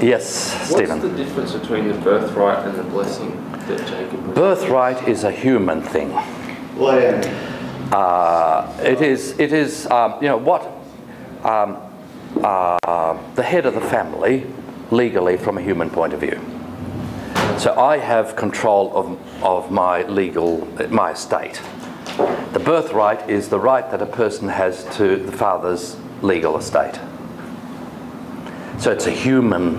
Yes, What's Stephen. the difference between the birthright and the blessing that Jacob received? Birthright is a human thing. Land. Uh, it is, it is um, you know, what um, uh, the head of the family legally from a human point of view. So I have control of, of my legal, my estate. The birthright is the right that a person has to the father's legal estate. So it's a human,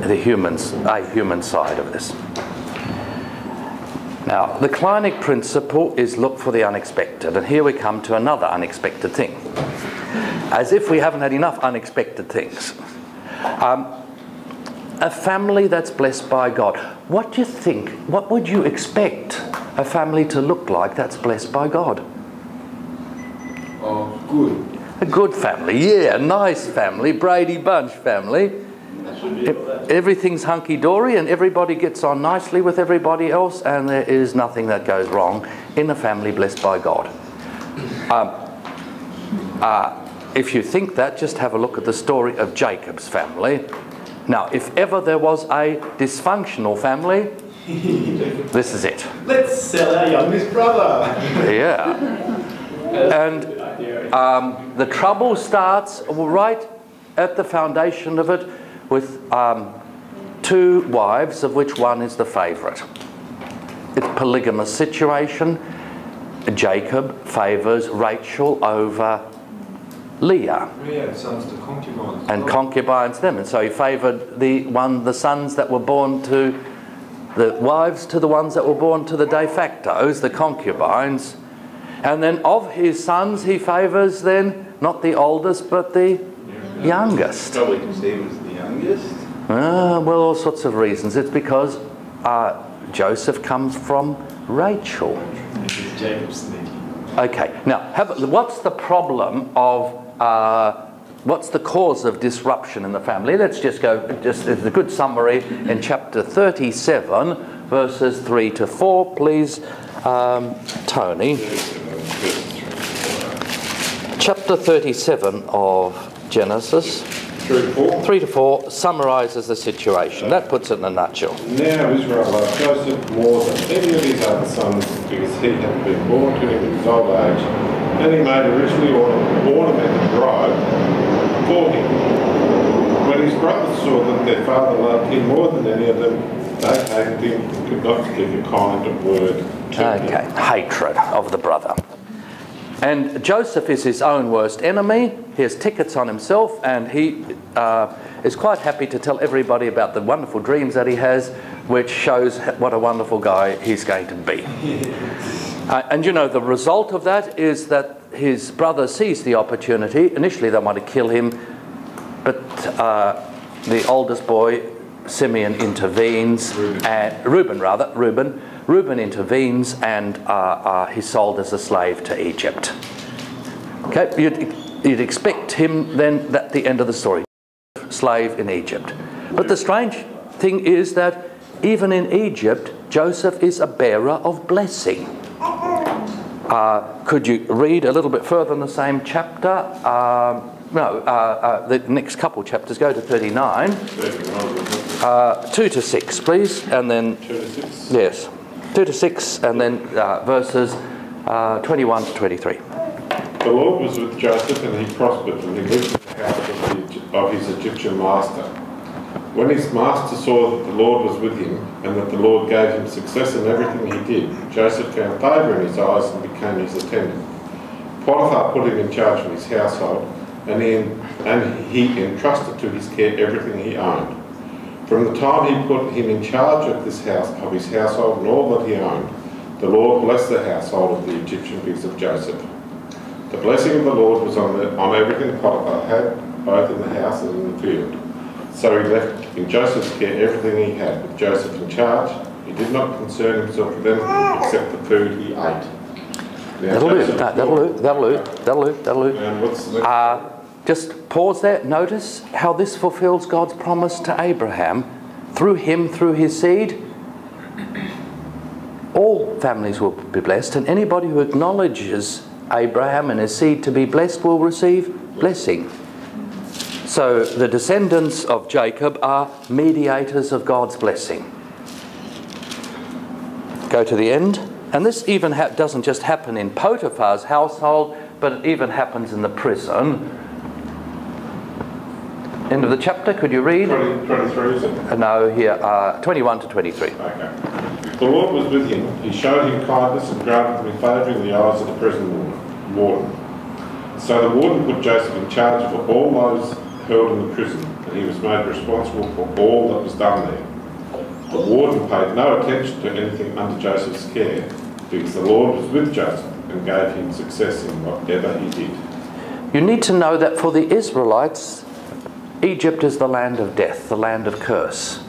the humans, a human side of this. Now, the Kleinig principle is look for the unexpected, and here we come to another unexpected thing. As if we haven't had enough unexpected things. Um, a family that's blessed by God. What do you think? What would you expect a family to look like that's blessed by God? Oh, good. A good family, yeah, a nice family, Brady Bunch family. Everything's hunky dory and everybody gets on nicely with everybody else, and there is nothing that goes wrong in a family blessed by God. Um, uh, if you think that, just have a look at the story of Jacob's family. Now, if ever there was a dysfunctional family, this is it. Let's sell our youngest brother. Yeah. And um, the trouble starts right at the foundation of it with um, two wives, of which one is the favourite. It's polygamous situation. Jacob favours Rachel over Leah We had sons to concubines. and concubines them, and so he favoured the one, the sons that were born to the wives to the ones that were born to the de factos, the concubines, and then of his sons he favours then not the oldest but the youngest. Probably because he was the youngest. Ah, well, all sorts of reasons. It's because uh, Joseph comes from Rachel. Because Jacob's sneaky. Okay, now, have, what's the problem of, uh, what's the cause of disruption in the family? Let's just go, just as a good summary in chapter 37, verses 3 to 4, please, um, Tony. Chapter 37 of Genesis, Three to four. 3 to 4, summarises the situation. That puts it in a nutshell. Now Israel loved Joseph more than any of his other sons because he had been born to him in his old age, and he made a richly orna- ornamented robe for him. When his brothers saw that their father loved him more than any of them, they hated him and could not speak a kind word to him. Okay, hatred of the brother. And Joseph is his own worst enemy. He has tickets on himself, and he uh, is quite happy to tell everybody about the wonderful dreams that he has, which shows what a wonderful guy he's going to be. Uh, and you know, the result of that is that his brother sees the opportunity. Initially, they want to kill him, but uh, the oldest boy, Simeon, intervenes, and Reuben rather, Reuben, Reuben intervenes, and uh, uh, he's sold as a slave to Egypt. Okay, you'd, you'd expect him then at the end of the story, slave in Egypt. But the strange thing is that even in Egypt, Joseph is a bearer of blessing. Uh, could you read a little bit further in the same chapter? Um, no, uh, uh, the next couple chapters go to 39. Uh, 2 to 6, please, and then, Two to six. yes, 2 to 6, and then uh, verses uh, 21 to 23. The Lord was with Joseph, and he prospered, and he lived in the house of, the, of his Egyptian master. When his master saw that the Lord was with him, and that the Lord gave him success in everything he did, Joseph found favour in his eyes and became his attendant. Potiphar put him in charge of his household, and he, and he entrusted to his care everything he owned. From the time he put him in charge of this house, of his household and all that he owned, the Lord blessed the household of the Egyptian because of Joseph. The blessing of the Lord was on, the, on everything Potiphar had, both in the house and in the field. So he left in Joseph's care everything he had, with Joseph in charge. He did not concern himself with anything except the food he ate. Now, That'll do, that, that'll do, that'll do, that'll do, that'll do. And what's the next? Uh, just pause there. Notice how this fulfills God's promise to Abraham. Through him, through his seed, all families will be blessed, and anybody who acknowledges Abraham and his seed to be blessed will receive blessing. So the descendants of Jacob are mediators of God's blessing. Go to the end. And this even doesn't just happen in Potiphar's household, but it even happens in the prison. End of the chapter, could you read? 20, 23 is it? Uh, no, here, uh, 21 to 23. Okay. The Lord was with him. He showed him kindness and granted him favour in the eyes of the prison warden. So the warden put Joseph in charge for all those held in the prison, and he was made responsible for all that was done there. The warden paid no attention to anything under Joseph's care, because the Lord was with Joseph and gave him success in whatever he did. You need to know that for the Israelites, Egypt is the land of death, the land of curse.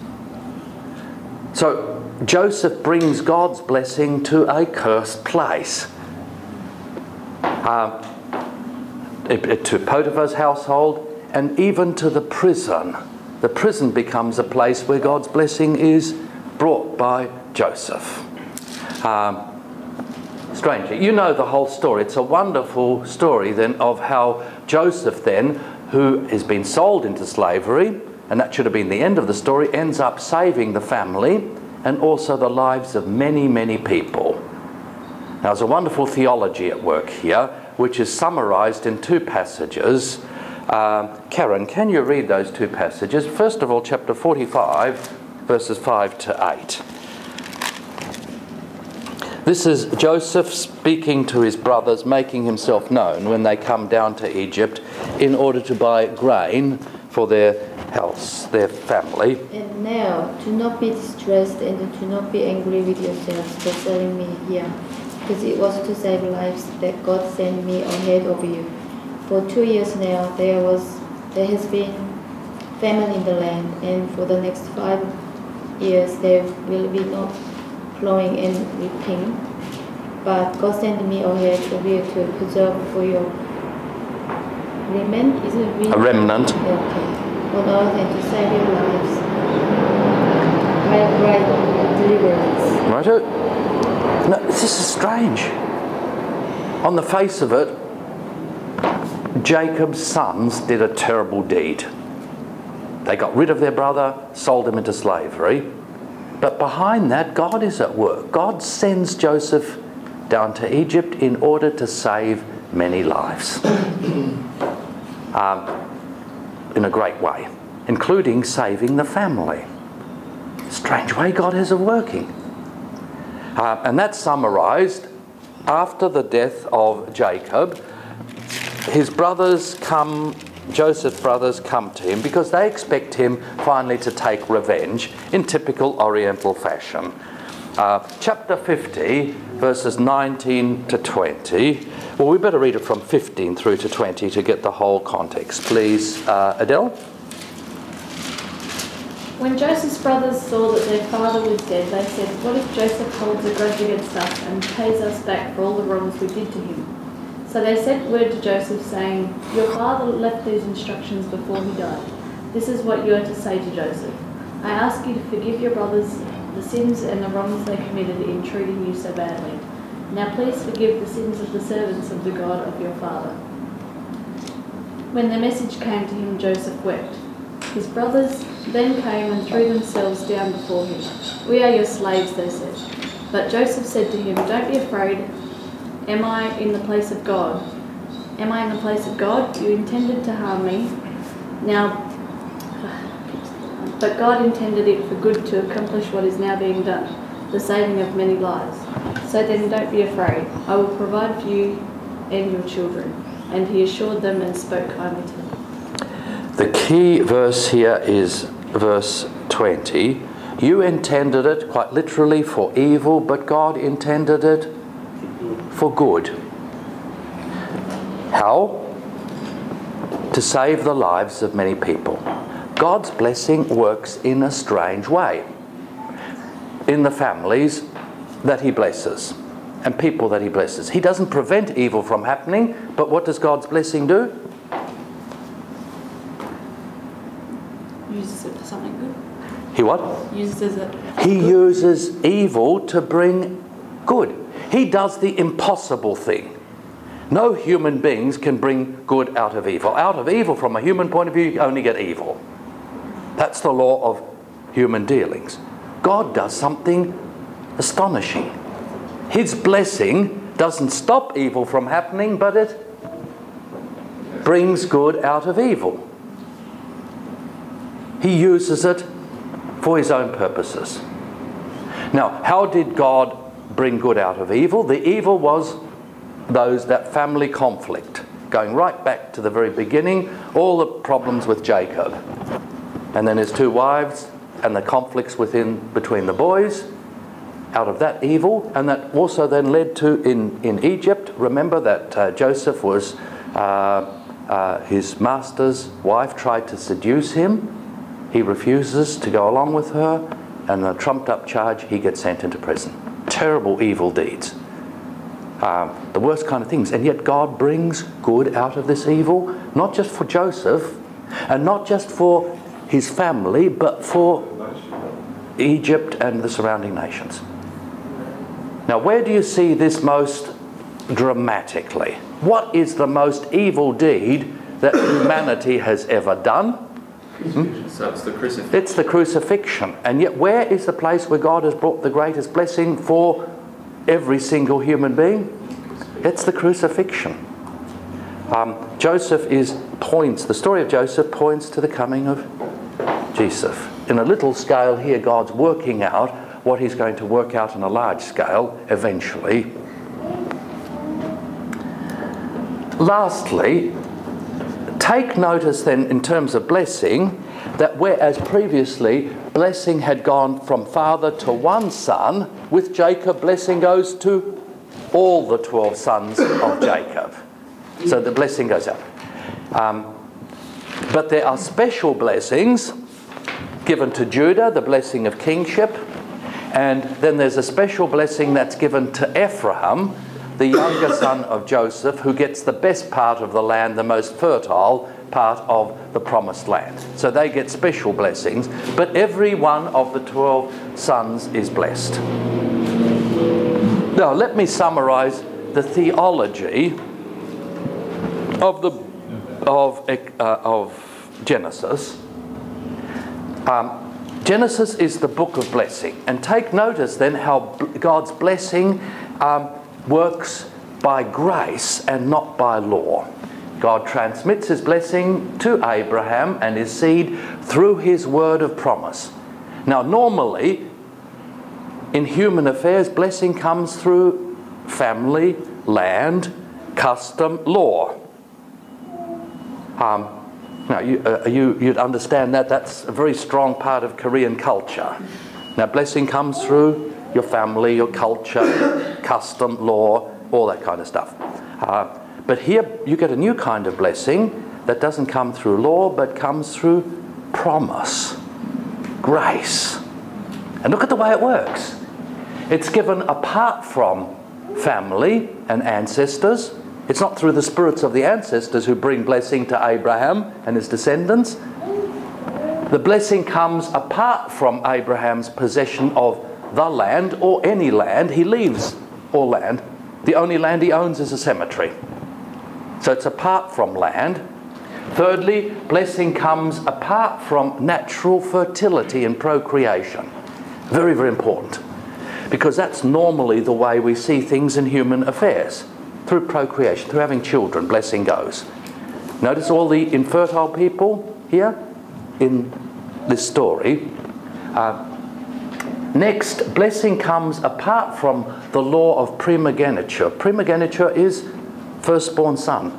So Joseph brings God's blessing to a cursed place. It- to Potiphar's household and even to the prison. The prison becomes a place where God's blessing is brought by Joseph. Um, strangely. You know the whole story. It's a wonderful story then of how Joseph then, who has been sold into slavery, and that should have been the end of the story, ends up saving the family and also the lives of many, many people. Now, there's a wonderful theology at work here, which is summarized in two passages. Um, Karen, can you read those two passages? First of all, chapter 45, verses 5 to 8. This is Joseph speaking to his brothers, making himself known when they come down to Egypt in order to buy grain for their house, their family. And now, do not be distressed and do not be angry with yourselves for selling me here, because it was to save lives that God sent me ahead of you. For two years now, there was there has been famine in the land, and for the next five years there will be no plowing and reaping. But God sent me ahead of you to preserve for your remnant. Is it A remnant. Okay. On earth and to save your lives. By right deliverance. Right? Oh. No, this is strange. On the face of it, Jacob's sons did a terrible deed. They got rid of their brother, sold him into slavery. But behind that, God is at work. God sends Joseph down to Egypt in order to save many lives. Um, in a great way, including saving the family. Strange way God has of working. Uh, and that's summarized after the death of Jacob. His brothers come, Joseph's brothers come to him because they expect him finally to take revenge in typical Oriental fashion. Uh, chapter 50, verses 19 to 20. Well, we better read it from 15 through to 20 to get the whole context. Please, uh, Adele. When Joseph's brothers saw that their father was dead, they said, What if Joseph holds a grudge against us and pays us back for all the wrongs we did to him? So they sent word to Joseph, saying, Your father left these instructions before he died. This is what you are to say to Joseph. I ask you to forgive your brothers the sins and the wrongs they committed in treating you so badly. Now please forgive the sins of the servants of the God of your father. When the message came to him, Joseph wept. His brothers then came and threw themselves down before him. We are your slaves, they said. But Joseph said to him, Don't be afraid. Am I in the place of God? Am I in the place of God? You intended to harm me. Now, but God intended it for good to accomplish what is now being done, the saving of many lives. So then don't be afraid. I will provide for you and your children. And he assured them and spoke kindly to them. The key verse here is verse 20. You intended it quite literally for evil, but God intended it for good. How? To save the lives of many people. God's blessing works in a strange way in the families that He blesses and people that He blesses. He doesn't prevent evil from happening, but what does God's blessing do? Uses it for something good. He what? Uses it. He uses evil to bring good. He does the impossible thing. No human beings can bring good out of evil. Out of evil, from a human point of view, you only get evil. That's the law of human dealings. God does something astonishing. His blessing doesn't stop evil from happening, but it brings good out of evil. He uses it for his own purposes. Now, how did God bring good out of evil? The evil was those that family conflict, going right back to the very beginning, all the problems with Jacob, and then his two wives, and the conflicts within between the boys. Out of that evil, and that also then led to in, in Egypt. Remember that uh, Joseph was uh, uh, his master's wife tried to seduce him. He refuses to go along with her, and a trumped up charge, he gets sent into prison. Terrible evil deeds. Um, the worst kind of things. And yet God brings good out of this evil, not just for Joseph, and not just for his family, but for Egypt and the surrounding nations. Now, where do you see this most dramatically? What is the most evil deed that humanity has ever done? So it's the crucifix. It's the crucifixion. And yet, where is the place where God has brought the greatest blessing for every single human being? It's the crucifixion. Um, Joseph is points, the story of Joseph points to the coming of Jesus. In a little scale here, God's working out what he's going to work out on a large scale eventually. Lastly, take notice then in terms of blessing that whereas previously blessing had gone from father to one son, with Jacob blessing goes to all the 12 sons of Jacob. So the blessing goes out. Um, but there are special blessings given to Judah, the blessing of kingship, and then there's a special blessing that's given to Ephraim, the younger son of Joseph, who gets the best part of the land, the most fertile part of the promised land. So they get special blessings, but every one of the 12 sons is blessed. Now, let me summarize the theology of, the, of, uh, of Genesis. Um, Genesis is the book of blessing. And take notice then how God's blessing um, works by grace and not by law. God transmits his blessing to Abraham and his seed through his word of promise. Now, normally, in human affairs, blessing comes through family, land, custom, law. Um, now, you, uh, you, would understand that that's a very strong part of Korean culture. Now, blessing comes through your family, your culture, custom, law, all that kind of stuff. Uh, but here you get a new kind of blessing that doesn't come through law but comes through promise, grace. And look at the way it works. It's given apart from family and ancestors. It's not through the spirits of the ancestors who bring blessing to Abraham and his descendants. The blessing comes apart from Abraham's possession of the land or any land. He leaves or land. The only land he owns is a cemetery. So it's apart from land. Thirdly, blessing comes apart from natural fertility and procreation. Very, very important. Because that's normally the way we see things in human affairs through procreation, through having children, blessing goes. Notice all the infertile people here in this story. Uh, next, blessing comes apart from the law of primogeniture. Primogeniture is firstborn son.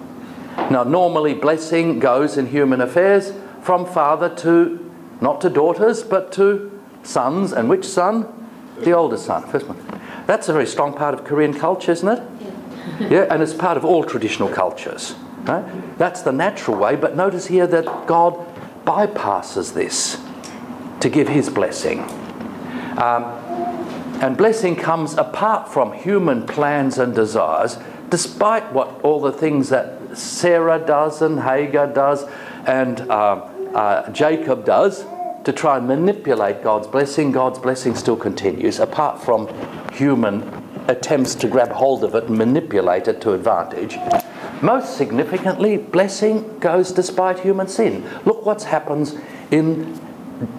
Now, normally blessing goes in human affairs from father to, not to daughters, but to sons. And which son? The oldest son, first one. That's a very strong part of Korean culture, isn't it? Yeah, yeah and it's part of all traditional cultures. Right? That's the natural way, but notice here that God bypasses this to give his blessing. Um, and blessing comes apart from human plans and desires despite what all the things that Sarah does and Hagar does and uh, uh, Jacob does to try and manipulate God's blessing, God's blessing still continues apart from human attempts to grab hold of it and manipulate it to advantage. Most significantly, blessing goes despite human sin. Look what happens in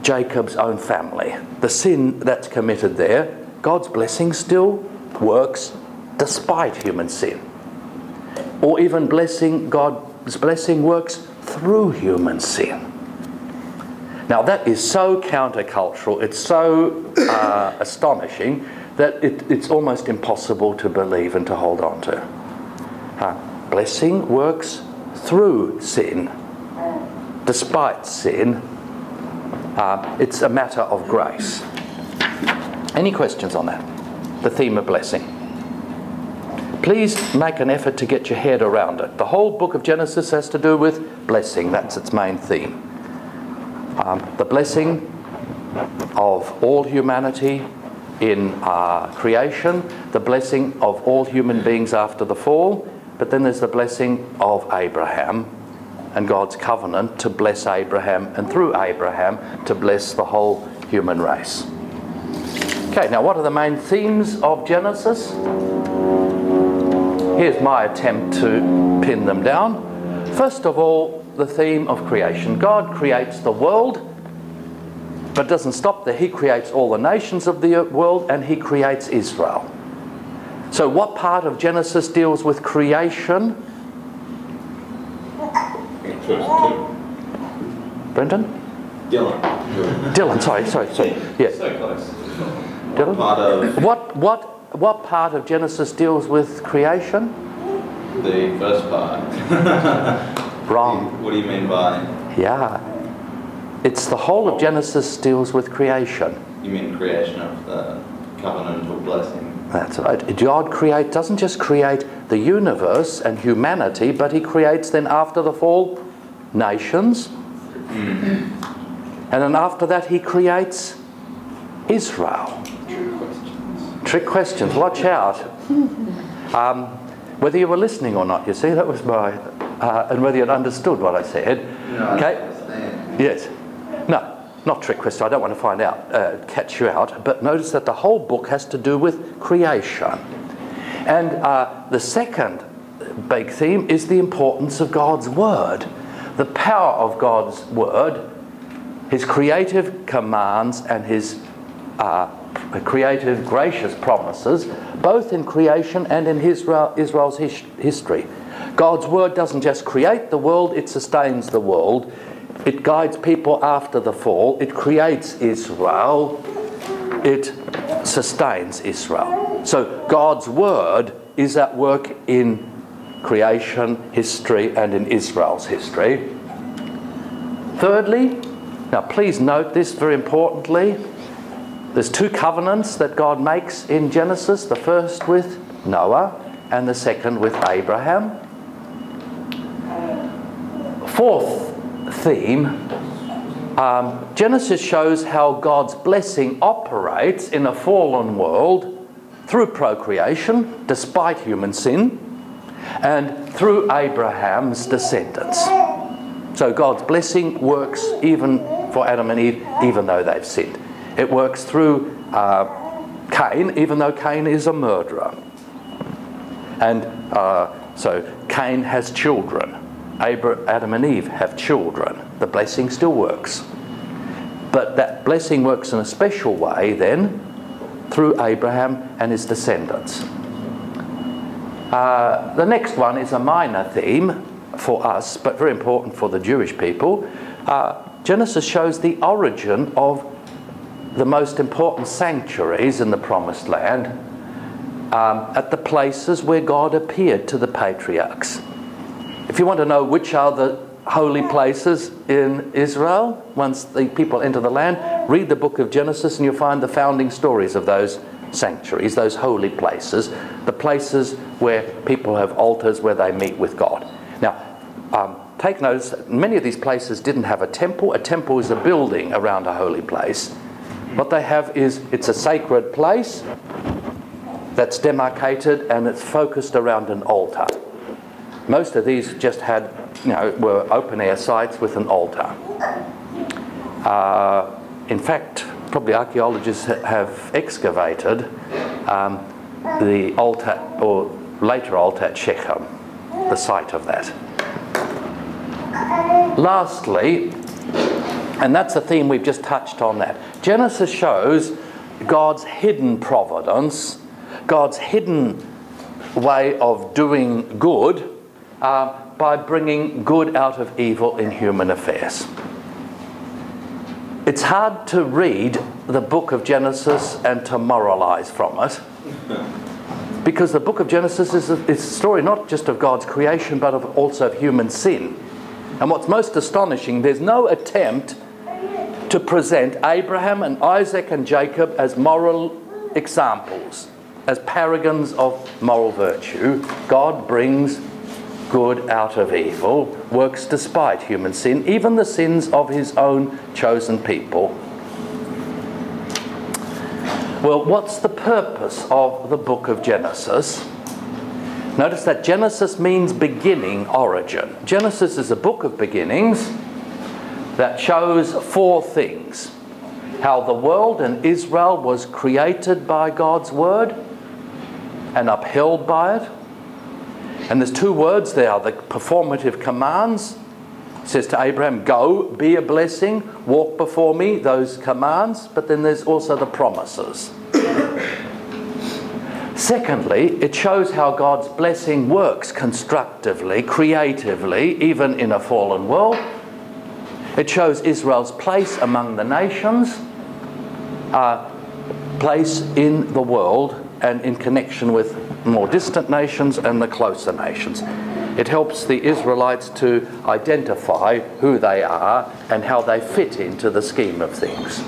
Jacob's own family. The sin that's committed there, God's blessing still works despite human sin. Or even blessing, God's blessing works through human sin. Now, that is so countercultural, it's so uh, astonishing that it, it's almost impossible to believe and to hold on to. Uh, blessing works through sin, despite sin. Uh, it's a matter of grace. Any questions on that? The theme of blessing. Please make an effort to get your head around it. The whole book of Genesis has to do with blessing, that's its main theme um, the blessing of all humanity in uh, creation, the blessing of all human beings after the fall, but then there's the blessing of Abraham and God's covenant to bless Abraham and through Abraham to bless the whole human race. Okay, now what are the main themes of Genesis? Here's my attempt to pin them down. First of all, the theme of creation. God creates the world, but doesn't stop there. He creates all the nations of the world and he creates Israel. So, what part of Genesis deals with creation? First. Oh. Brendan? Dylan. Dylan, sorry, sorry, sorry. Yeah, So close. Dylan? What, what, what part of Genesis deals with creation? the first part. Wrong. What do you mean by? Yeah. It's the whole of Genesis deals with creation. You mean creation of the covenantal blessing? That's right. God create doesn't just create the universe and humanity, but He creates then after the fall nations, and then after that He creates Israel. Trick questions. Watch out. Um, whether you were listening or not, you see, that was my, uh, and whether you'd understood what I said. okay. Yes. No, not trick question. I don't want to find out, uh, catch you out. But notice that the whole book has to do with creation. And uh, the second big theme is the importance of God's Word. The power of God's Word, His creative commands, and His uh, creative, gracious promises, both in creation and in Israel, Israel's his, history. God's Word doesn't just create the world, it sustains the world. It guides people after the fall. It creates Israel. It sustains Israel. So God's Word is at work in creation, history, and in Israel's history. Thirdly, now please note this very importantly. There's two covenants that God makes in Genesis the first with Noah, and the second with Abraham. Fourth theme um, Genesis shows how God's blessing operates in a fallen world through procreation, despite human sin, and through Abraham's descendants. So God's blessing works even for Adam and Eve, even though they've sinned. It works through uh, Cain, even though Cain is a murderer. And uh, so Cain has children. Abra- Adam and Eve have children. The blessing still works. But that blessing works in a special way then through Abraham and his descendants. Uh, the next one is a minor theme for us, but very important for the Jewish people. Uh, Genesis shows the origin of the most important sanctuaries in the Promised Land um, at the places where God appeared to the patriarchs. If you want to know which are the holy places in Israel, once the people enter the land, read the book of Genesis and you'll find the founding stories of those sanctuaries, those holy places, the places where people have altars where they meet with God. Now, um, take notice, many of these places didn't have a temple. A temple is a building around a holy place. What they have is it's a sacred place that's demarcated and it's focused around an altar. Most of these just had, you know, were open air sites with an altar. Uh, in fact, probably archaeologists have excavated um, the altar, or later altar at Shechem, the site of that. Lastly, and that's the theme we've just touched on that. Genesis shows God's hidden providence, God's hidden way of doing good uh, by bringing good out of evil in human affairs. It's hard to read the book of Genesis and to moralize from it. Because the book of Genesis is a, a story not just of God's creation, but of also of human sin. And what's most astonishing, there's no attempt to present Abraham and Isaac and Jacob as moral examples, as paragons of moral virtue. God brings good out of evil, works despite human sin, even the sins of his own chosen people. Well, what's the purpose of the book of Genesis? Notice that Genesis means beginning, origin. Genesis is a book of beginnings that shows four things how the world and Israel was created by God's word and upheld by it. And there's two words there the performative commands. It says to Abraham, Go, be a blessing, walk before me, those commands. But then there's also the promises. Secondly, it shows how God's blessing works constructively, creatively, even in a fallen world. It shows Israel's place among the nations, uh, place in the world, and in connection with more distant nations and the closer nations. It helps the Israelites to identify who they are and how they fit into the scheme of things.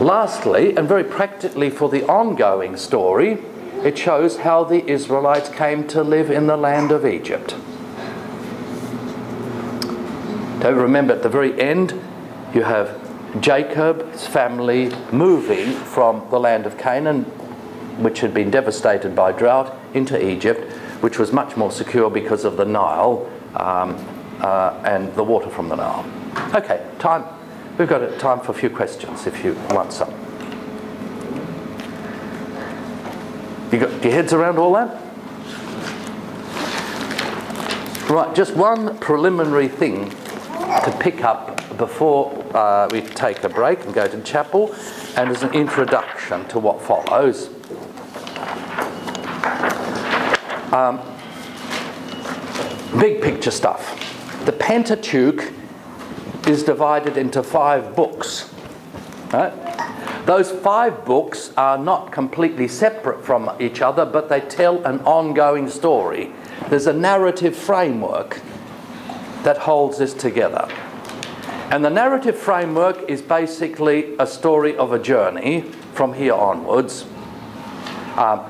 Lastly, and very practically for the ongoing story, it shows how the Israelites came to live in the land of Egypt. Don't remember at the very end, you have Jacob's family moving from the land of Canaan, which had been devastated by drought, into Egypt, which was much more secure because of the Nile um, uh, and the water from the Nile. Okay, time. We've got time for a few questions if you want some. You got your heads around all that? Right, just one preliminary thing to pick up before uh, we take a break and go to chapel, and as an introduction to what follows. Um, big picture stuff. The Pentateuch is divided into five books. Right? Those five books are not completely separate from each other, but they tell an ongoing story. There's a narrative framework that holds this together. And the narrative framework is basically a story of a journey from here onwards. Um,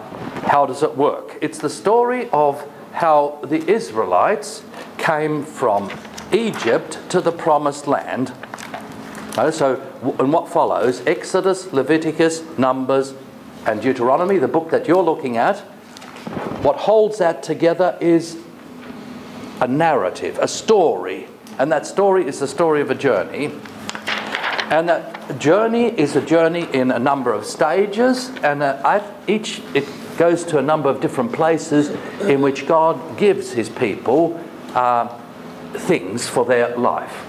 how does it work? It's the story of how the Israelites came from Egypt to the promised land. Uh, so, and what follows Exodus, Leviticus, Numbers, and Deuteronomy, the book that you're looking at. What holds that together is a narrative, a story. And that story is the story of a journey. And that journey is a journey in a number of stages, and uh, each it goes to a number of different places in which God gives his people uh, things for their life.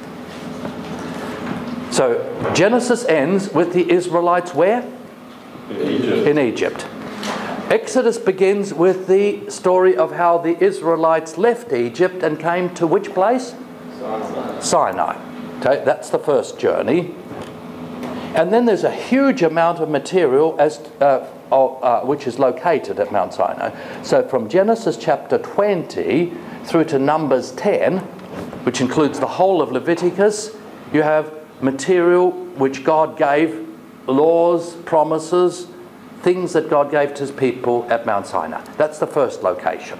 So Genesis ends with the Israelites where? In Egypt. In Egypt. Exodus begins with the story of how the Israelites left Egypt and came to which place? Sinai. Sinai. Okay, that's the first journey. And then there's a huge amount of material as uh, uh, which is located at Mount Sinai. So from Genesis chapter 20 through to Numbers 10, which includes the whole of Leviticus, you have material which God gave, laws, promises, things that God gave to his people at Mount Sinai. That's the first location.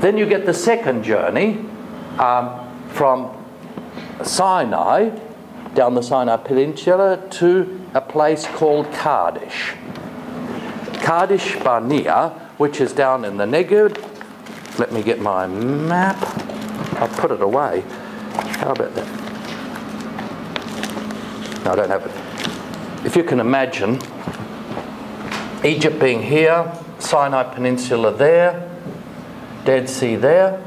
Then you get the second journey um, from Sinai, down the Sinai Peninsula, to a place called Kadesh. Kadesh Barnea, which is down in the Negev. Let me get my map. I'll put it away. How about that? No, I don't have it. If you can imagine, Egypt being here, Sinai Peninsula there, Dead Sea there,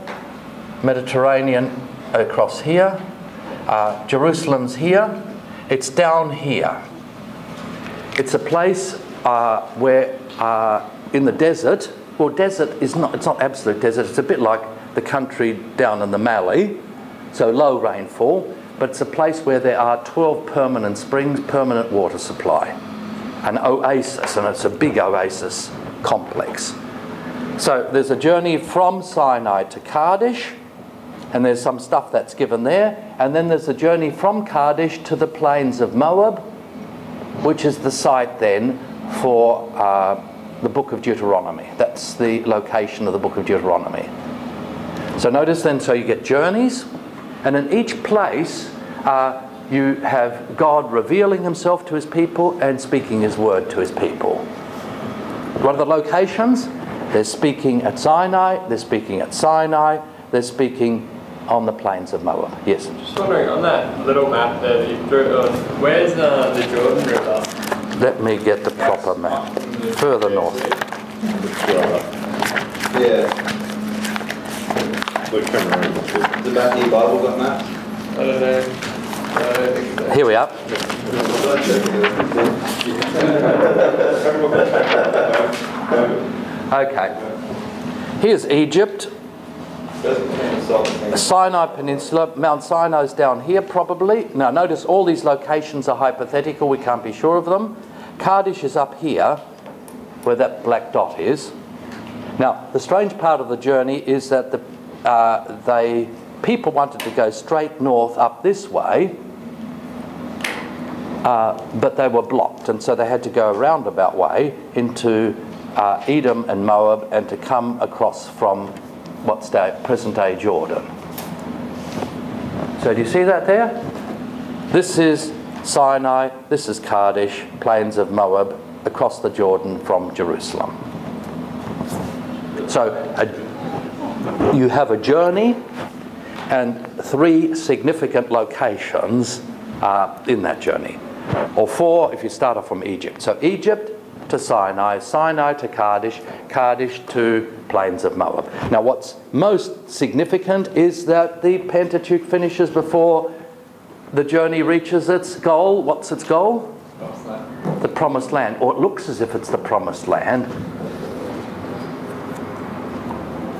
Mediterranean across here, uh, Jerusalem's here, it's down here. It's a place uh, where uh, in the desert, well, desert is not, it's not absolute desert, it's a bit like the country down in the Mallee, so low rainfall, but it's a place where there are 12 permanent springs, permanent water supply, an oasis, and it's a big oasis complex. So there's a journey from Sinai to Kadesh, and there's some stuff that's given there, and then there's a journey from Kadesh to the plains of Moab, which is the site then for uh, the book of Deuteronomy. That's the location of the book of Deuteronomy. So notice then, so you get journeys, and in each place, uh, you have God revealing himself to his people and speaking his word to his people. What are the locations? They're speaking at Sinai, they're speaking at Sinai, they're speaking on the plains of Moab. Yes? Just wondering, on that little map there uh, where's uh, the Jordan River? Let me get the proper map. Further north. Yeah, back of your Bible got maps? I don't know. Here we are. Okay. Here's Egypt. Sinai Peninsula, Mount Sinai's down here probably. Now notice all these locations are hypothetical, we can't be sure of them. Kadesh is up here, where that black dot is. Now the strange part of the journey is that the, uh, they, people wanted to go straight north up this way, uh, but they were blocked, and so they had to go a roundabout way into uh, Edom and Moab and to come across from what's day, present day Jordan. So do you see that there? This is Sinai, this is Kadesh, plains of Moab, across the Jordan from Jerusalem. So a, you have a journey and three significant locations uh, in that journey. Or four if you start off from Egypt. So Egypt to Sinai, Sinai to Kadesh, Kadesh to plains of Moab. Now, what's most significant is that the Pentateuch finishes before the journey reaches its goal. What's its goal? The promised land, or it looks as if it's the promised land.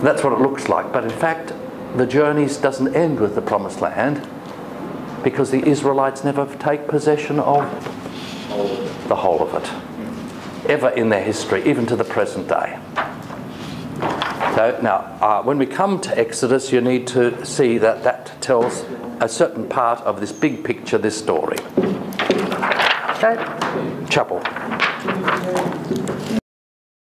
That's what it looks like, but in fact, the journey doesn't end with the promised land because the Israelites never take possession of the whole of it ever in their history, even to the present day. So now, uh, when we come to Exodus, you need to see that that tells a certain part of this big picture, this story. Okay? Chapel.